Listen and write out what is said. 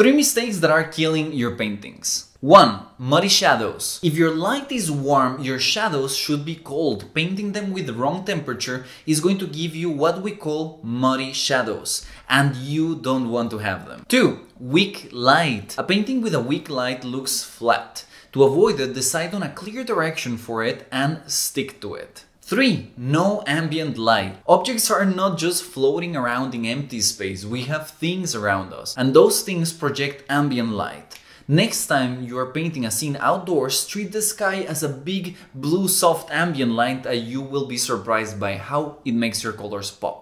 Three mistakes that are killing your paintings. 1. Muddy shadows. If your light is warm, your shadows should be cold. Painting them with the wrong temperature is going to give you what we call muddy shadows, and you don't want to have them. 2. Weak light. A painting with a weak light looks flat. To avoid it, decide on a clear direction for it and stick to it. 3. No ambient light. Objects are not just floating around in empty space, we have things around us, and those things project ambient light. Next time you are painting a scene outdoors, treat the sky as a big blue soft ambient light and you will be surprised by how it makes your colors pop.